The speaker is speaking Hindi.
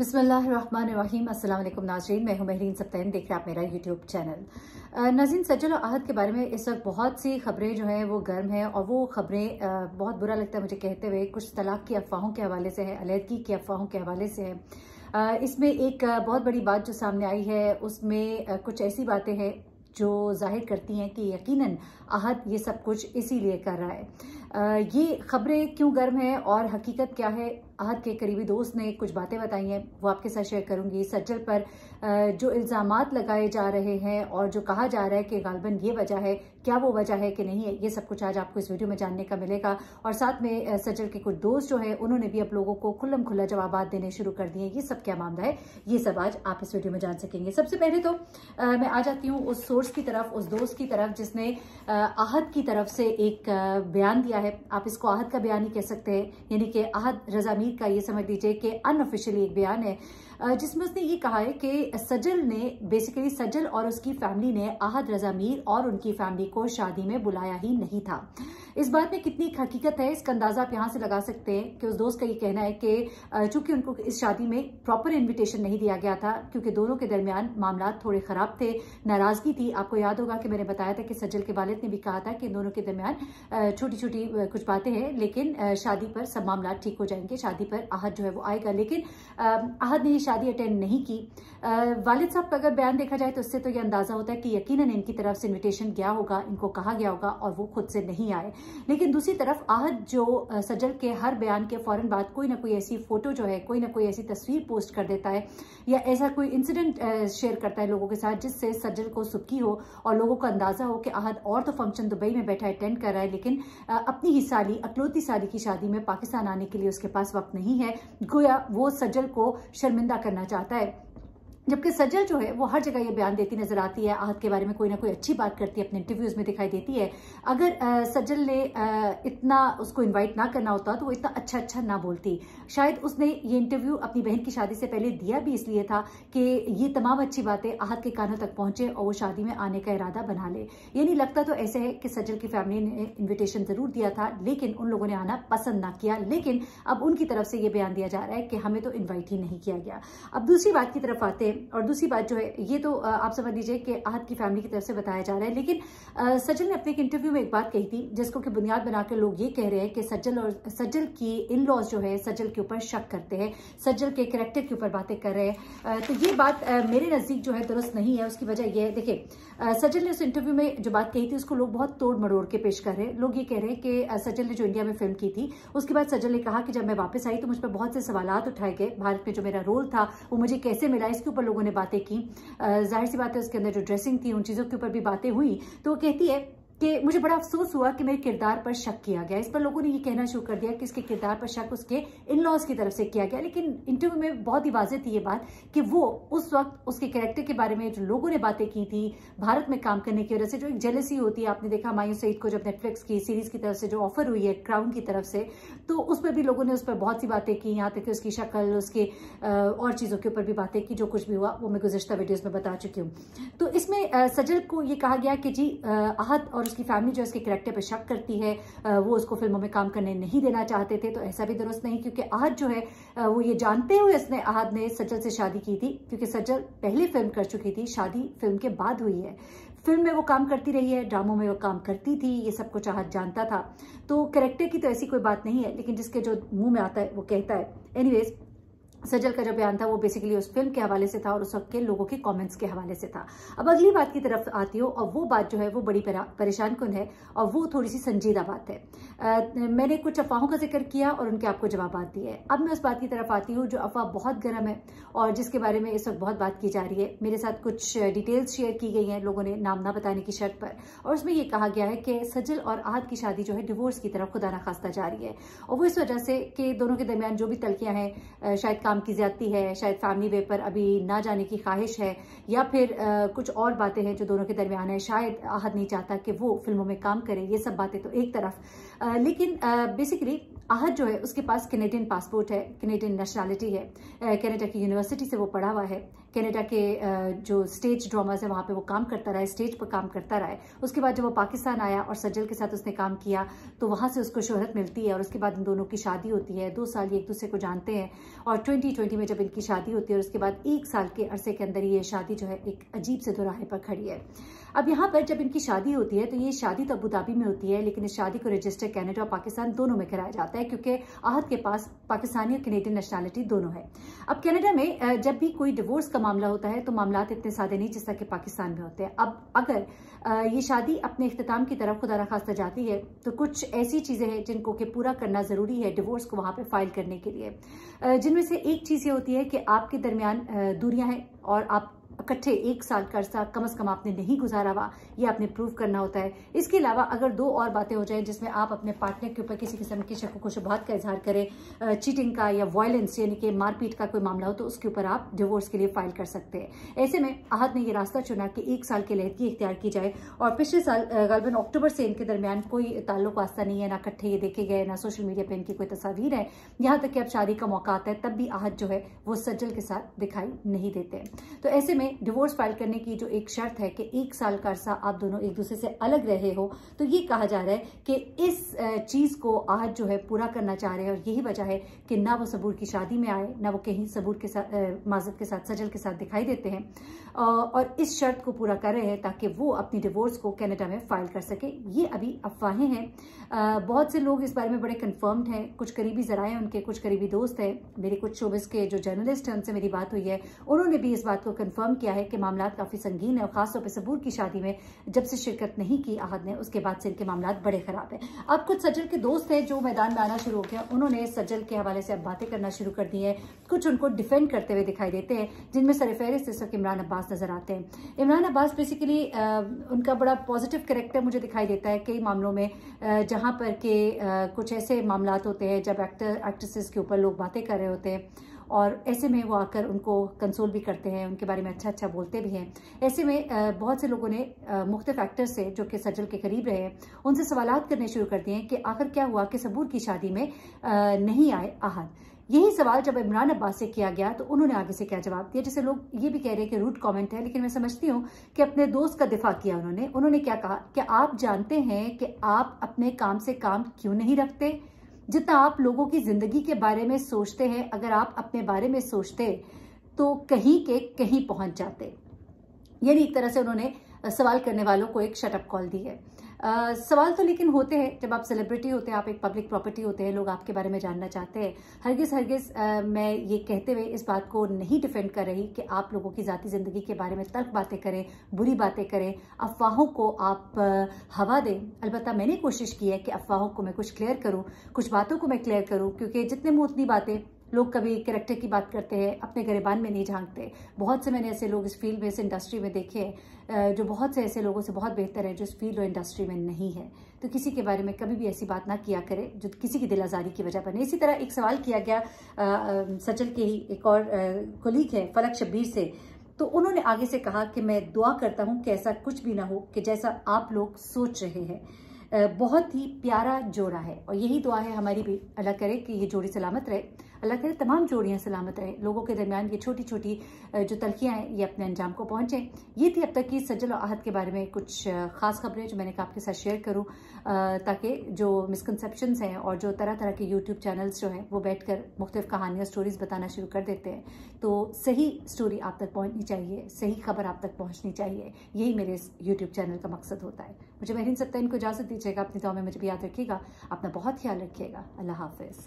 अस्सलाम वालेकुम नाजरीन, मैं हूँ महरीन सप्तैन देख रहे आप मेरा यूट्यूब चैनल नाजीन सज्जल आहद के बारे में इस वक्त बहुत सी खबरें जो हैं, वो गर्म हैं और वो खबरें बहुत बुरा लगता है मुझे कहते हुए। कुछ तलाक की अफवाहों के हवाले से है, अलीहदगी की अफवाहों के हवाले से है। इसमें एक बहुत बड़ी बात जो सामने आई है, उसमें कुछ ऐसी बातें हैं जो ज़ाहिर करती हैं कि यकीनन आहद ये सब कुछ इसीलिए कर रहा है। ये खबरें क्यों गर्म है और हकीकत क्या है? आहद के करीबी दोस्त ने कुछ बातें बताई हैं, वो आपके साथ शेयर करूँगी। सज्जल पर जो इल्ज़ाम लगाए जा रहे हैं और जो कहा जा रहा है कि गालबन ये वजह है, क्या वो वजह है कि नहीं है, ये सब कुछ आज आपको इस वीडियो में जानने का मिलेगा। और साथ में सज्जल के कुछ दोस्त जो है, उन्होंने भी अब लोगों को खुल्लम खुल्ला जवाब देने शुरू कर दिए ये सब क्या मामला है, ये सब आज आप इस वीडियो में जान सकेंगे। सबसे पहले तो मैं आ जाती हूँ उस सोर्स की तरफ़, उस दोस्त की तरफ़, जिसने आहद की तरफ़ से एक बयान दिया है। आप इसको आहद का बयान ही कह सकते हैं, यानी कि आहद रजामीर का ये समझ लीजिए कि अनऑफिशियली एक बयान है। जिसमें उसने ये कहा है कि सजल ने बेसिकली सजल और उसकी फैमिली ने, आहद रजा मीर और उनकी फैमिली को शादी में बुलाया ही नहीं था। इस बात में कितनी हकीकत है, इसका अंदाज़ा आप यहाँ से लगा सकते हैं कि उस दोस्त का ये कहना है कि चूँकि उनको इस शादी में प्रॉपर इन्विटेशन नहीं दिया गया था, क्योंकि दोनों के दरमियान मामला थोड़े खराब थे, नाराज़गी थी। आपको याद होगा कि मैंने बताया था कि सज्जल के वालिद ने भी कहा था कि दोनों के दरमियान छोटी छोटी कुछ बातें हैं, लेकिन शादी पर सब मामला ठीक हो जाएँगे, शादी पर आहद जो है वो आएगा, लेकिन आहद ने ये शादी अटेंड नहीं की। वालिद साहब का अगर बयान देखा जाए तो उससे तो यह अंदाज़ा होता है कि यकीनन इनकी तरफ़ से इन्विटेशन गया होगा, इनको कहा गया होगा और वो खुद से नहीं आए। लेकिन दूसरी तरफ़ आहद जो सज्जल के हर बयान के फ़ौरन बाद कोई ना कोई ऐसी फ़ोटो जो है, कोई ना कोई ऐसी तस्वीर पोस्ट कर देता है या ऐसा कोई इंसिडेंट शेयर करता है लोगों के साथ जिससे सज्जल को सुखी हो और लोगों को अंदाज़ा हो कि आहद और तो फ़ंक्शन दुबई में बैठा अटेंड कर रहा है, लेकिन अपनी ही साली, अकलौती साली की शादी में पाकिस्तान आने के लिए उसके पास वक्त नहीं है। गोया वो सज्जल को शर्मिंदा करना चाहता है। जबकि सज्जल जो है वो हर जगह ये बयान देती नज़र आती है आहत के बारे में कोई ना कोई अच्छी बात करती है अपने इंटरव्यूज़ में दिखाई देती है। अगर सज्जल ने आ, इतना उसको इनवाइट ना करना होता तो वो इतना अच्छा अच्छा ना बोलती। शायद उसने ये इंटरव्यू अपनी बहन की शादी से पहले दिया भी इसलिए था कि ये तमाम अच्छी बातें आहत के कानों तक पहुँचे और वो शादी में आने का इरादा बना ले। ये नहीं लगता तो ऐसे है कि सज्जल की फैमिली ने इन्विटेशन ज़रूर दिया था लेकिन उन लोगों ने आना पसंद ना किया। लेकिन अब उनकी तरफ़ से ये बयान दिया जा रहा है कि हमें तो इन्वाइट ही नहीं किया गया। अब दूसरी बात की तरफ़ आते और दूसरी बात जो है, ये तो आप समझ लीजिए कि आहत की फैमिली की तरफ़ से बताया जा रहा है। लेकिन सज्जल ने अपने एक इंटरव्यू में एक बात कही थी, जिसको कि बुनियाद बनाकर लोग ये कह रहे हैं कि सज्जल और सज्जल की इन लॉज जो है सज्जल के ऊपर शक करते हैं सज्जल के करेक्टर के ऊपर बातें कर रहे हैं। तो ये बात मेरे नज़दीक जो है दुरुस्त नहीं है। उसकी वजह यह है देखिये सज्जल ने उस इंटरव्यू में जो बात कही थी, उसको लोग बहुत तोड़ मड़ोड़ के पेश कर रहे हैं। लोग ये कह रहे हैं कि सज्जल ने जो इंडिया में फ़िल्म की थी, उसके बाद सज्जल ने कहा कि जब मैं वापस आई तो मुझ पर बहुत से सवाल उठाए गए। भारत में जो मेरा रोल था, वो मुझे कैसे मिला, इसके ऊपर लोगों ने बातें की। ज़ाहिर सी बात है, उसके अंदर जो ड्रेसिंग थी, उन चीज़ों के ऊपर भी बातें हुई। तो वो कहती है कि मुझे बड़ा अफसोस हुआ कि मेरे किरदार पर शक किया गया। इस पर लोगों ने ये कहना शुरू कर दिया कि इसके किरदार पर शक उसके इन लॉज की तरफ़ से किया गया। लेकिन इंटरव्यू में बहुत ही वाजे थी ये बात कि वो उस वक्त उसके कैरेक्टर के बारे में जो लोगों ने बातें की थी, भारत में काम करने की वजह से जो एक जेलसी होती है, आपने देखा मायूस सईद को जब नेटफ्लिक्स की सीरीज़ की तरफ़ से जो ऑफ़र हुई है क्राउन की तरफ़ से तो उस पर भी लोगों ने उस पर बहुत सी बातें की। यहाँ तक उसकी शक्ल, उसके और चीज़ों के ऊपर भी बातें की, जो कुछ भी हुआ, वो मैं गुजशत वीडियोज़ में बता चुकी हूँ। तो इसमें सजल को ये कहा गया कि जी आहत और उसकी फैमिली जो उसके करेक्टर पर शक करती है वो उसको फ़िल्मों में काम करने नहीं देना चाहते थे तो ऐसा भी दुरुस्त नहीं, क्योंकि आहद जो है वो ये जानते हुए इसने आहद ने सज्जल से शादी की थी, क्योंकि सज्जल पहली फ़िल्म कर चुकी थी, शादी फ़िल्म के बाद हुई है। फ़िल्म में वो काम करती रही है, ड्रामों में वो काम करती थी, ये सब कुछ आहद जानता था। तो करेक्टर की तो ऐसी कोई बात नहीं है, लेकिन जिसके जो मुँह में आता है, वो कहता है। एनीवेज सजल का जो बयान था वो बेसिकली उस फ़िल्म के हवाले से था और उस वक्त के लोगों के कमेंट्स के हवाले से था। अब अगली बात की तरफ़ आती हो और वो बात जो है वो बड़ी परेशान कन है और वो थोड़ी सी संजीदा बात है। आ, मैंने कुछ अफवाहों का ज़िक्र किया और उनके आपको जवाब दिए अब मैं उस बात की तरफ़ आती हूँ जो अफवाह बहुत गर्म है और जिसके बारे में इस वक्त बहुत बात की जा रही है। मेरे साथ कुछ डिटेल्स शेयर की गई हैं लोगों ने नाम ना बताने की शर्त पर। और उसमें यह कहा गया है कि सजल और आहद की शादी जो है डिवोर्स की तरफ़ खुदा ना जा रही है। और वो इस वजह से कि दोनों के दरमियान जो भी तलकियाँ हैं शायद काम की ज्यादती है शायद फैमिली वे पर अभी ना जाने की ख्वाहिश है या फिर आ, कुछ और बातें हैं जो दोनों के दरमियान है शायद आहद नहीं चाहता कि वो फ़िल्मों में काम करे ये सब बातें तो एक तरफ़। आ, लेकिन बेसिकली आहद जो है उसके पास कैनेडियन पासपोर्ट है कैनेडियन नेशनैलिटी है कनाडा की यूनिवर्सिटी से वो पढ़ा हुआ है कनाडा के जो स्टेज ड्रामाज है वहाँ पे वो काम करता रहा स्टेज पर काम करता रहा है। उसके बाद जब वो पाकिस्तान आया और सज्जल के साथ उसने काम किया तो वहाँ से उसको शोहरत मिलती है और उसके बाद इन दोनों की शादी होती है दो साल ये एक दूसरे को जानते हैं। और ट्वेंटी ट्वेंटी में जब इनकी शादी होती है और उसके बाद एक साल के अरसे के अंदर ये शादी जो है एक अजीब से दोराहे पर खड़ी है। अब यहाँ पर जब इनकी शादी होती है तो ये शादी तो अबूधाबी में होती है, लेकिन इस शादी को रजिस्टर कैनेडा और पाकिस्तान दोनों में कराया जाता है क्योंकि आहत के पास पाकिस्तानी और कैनेडियन नेशनैलिटी दोनों है। अब कनाडा में जब भी कोई डिवोर्स का मामला होता है तो मामला इतने सादे नहीं जिस तरह के पाकिस्तान में होते हैं। अब अगर ये शादी अपने अख्ताम की तरफ़ खुदा खास्ता जाती है तो कुछ ऐसी चीज़ें हैं जिनको कि पूरा करना ज़रूरी है डिवोर्स को वहाँ पर फ़ाइल करने के लिए। जिनमें से एक चीज़ ये होती है कि आपके दरमियान दूरियाँ हैं और आप इकट्ठे एक साल का अर्सा कम अज कम आपने नहीं गुजारा हुआ, ये आपने प्रूव करना होता है। इसके अलावा अगर दो और बातें हो जाए जिसमें आप अपने पार्टनर के ऊपर किसी किस्म की शक शुभात का इजहार करें चीटिंग का या वायलेंस यानी कि मारपीट का कोई मामला हो तो उसके ऊपर आप डिवोर्स के लिए फ़ाइल कर सकते हैं। ऐसे में आहत ने यह रास्ता चुना कि एक साल के लहती इख्तियार की जाए और पिछले साल गालबन अक्टूबर से इनके दरमियान कोई ताल्लुक वास्ता नहीं है, ना कट्ठे ये देखे गए, ना सोशल मीडिया पर इनकी कोई तस्वीर है। यहाँ तक कि अब शादी का मौका आता है, तब भी आहत जो है वो सज्जल के साथ दिखाई नहीं देते तो ऐसे में डिवोर्स फ़ाइल करने की जो एक शर्त है कि एक साल का अरसा आप दोनों एक दूसरे से अलग रहे हो तो ये कहा जा रहा है कि इस चीज़ को आज जो है पूरा करना चाह रहे हैं और यही वजह है कि ना वो सबूर की शादी में आए, ना वो कहीं सबूर के साथ माजद के साथ, सजल के साथ दिखाई देते हैं। और इस शर्त को पूरा कर रहे हैं ताकि वो अपनी डिवोर्स को कैनेडा में फ़ाइल कर सके। ये अभी अफवाहें हैं। बहुत से लोग इस बारे में बड़े कन्फर्म्ड हैं। कुछ करीबी जराए उनके, कुछ करीबी दोस्त हैं। मेरे कुछ शोबिस के जो जर्नलिस्ट हैं, उनसे मेरी बात हुई है। उन्होंने भी इस बात को कन्फर्म किया है कि मामला काफ़ी संगीन है और खासतौर पर सबूर की शादी में जब से शिरकत नहीं की आहद ने, उसके बाद से इनके मामला बड़े खराब है। अब कुछ सज्जल के दोस्त हैं जो मैदान में आना शुरू हो गया। उन्होंने सज्जल के हवाले से अब बातें करना शुरू कर दी है। कुछ उनको डिफेंड करते हुए दिखाई देते हैं, जिनमें सरफहरिस्त इस वक्त इमरान अब्बास नज़र आते हैं। इमरान अब्बास बेसिकली उनका बड़ा पॉजिटिव करेक्टर मुझे दिखाई देता है कई मामलों में जहाँ पर के कुछ ऐसे मामला होते हैं जब एक्टर एक्ट्रेसेस के ऊपर लोग बातें कर रहे होते हैं। और ऐसे में वो आकर उनको कंसोल भी करते हैं, उनके बारे में अच्छा अच्छा बोलते भी हैं। ऐसे में बहुत से लोगों ने मुख्त एक्टर से जो कि सज्जल के करीब रहे उनसे सवाल करने शुरू कर दिए कि आखिर क्या हुआ कि सबूर की शादी में नहीं आए आहद यही सवाल जब इमरान अब्बास से किया गया तो उन्होंने आगे से क्या जवाब दिया जैसे लोग ये भी कह रहे हैं कि रूट कमेंट है, लेकिन मैं समझती हूँ कि अपने दोस्त का दिफा किया उन्होंने। उन्होंने क्या कहा कि आप जानते हैं कि आप अपने काम से काम क्यों नहीं रखते? जितना आप लोगों की ज़िंदगी के बारे में सोचते हैं, अगर आप अपने बारे में सोचते तो कहीं के कहीं पहुँच जाते। यानी एक तरह से उन्होंने सवाल करने वालों को एक शटअप कॉल दी है। आ, सवाल तो लेकिन होते हैं जब आप सेलिब्रिटी होते हैं आप एक पब्लिक प्रॉपर्टी होते हैं लोग आपके बारे में जानना चाहते हैं हरगिज हरगिज मैं ये कहते हुए इस बात को नहीं डिफेंड कर रही कि आप लोगों की ज़ाती ज़िंदगी के बारे में तर्क बातें करें बुरी बातें करें अफवाहों को आप हवा दें। अलबत्त मैंने कोशिश की है कि अफवाहों को मैं कुछ क्लियर करूँ कुछ बातों को मैं क्लियर करूँ क्योंकि जितने मुँह उतनी बातें लोग कभी करेक्टर की बात करते हैं, अपने गरेबान में नहीं झांकते। बहुत से मैंने ऐसे लोग इस फ़ील्ड में, इस इंडस्ट्री में देखे हैं जो बहुत से ऐसे लोगों से बहुत बेहतर है, जो इस फ़ील्ड और इंडस्ट्री में नहीं है। तो किसी के बारे में कभी भी ऐसी बात ना किया करे, जो किसी की दिल आजारी की वजह बने इसी तरह एक सवाल किया गया सचल के ही एक और कोलीग है, फलक शब्बीर से। तो उन्होंने आगे से कहा कि मैं दुआ करता हूँ कि ऐसा कुछ भी ना हो कि जैसा आप लोग सोच रहे हैं। बहुत ही प्यारा जोड़ा है। और यही दुआ है हमारी भी। अल्लाह करे कि ये जोड़ी सलामत रहे। अल्लाह करे तमाम जोड़ियाँ सलामत रहे। लोगों के दरमियान ये छोटी छोटी जो तलखियाँ हैं, ये अपने अंजाम को पहुँचे। ये थी अब तक की सज्जल और आहत के बारे में कुछ खास खबरें जो मैंने कहा आपके साथ शेयर करूँ। ताकि जो मिसकनसेप्शन हैं और जो तरह तरह के यूट्यूब चैनल्स जो हैं, वो बैठ कर मुख्तफ कहानियाँ स्टोरीज बताना शुरू कर देते हैं। तो सही स्टोरी आप तक पहुँचनी चाहिए, सही खबर आप तक पहुँचनी चाहिए। यही मेरे इस यूट्यूब चैनल का मकसद होता है। मुझे महरीन सत्ता इनको इजाज़त दीजिएगा, अपनी दौ में मुझे भी याद रखिएगा। अपना बहुत ख्याल रखिएगा। अल्लाह हाफिज़।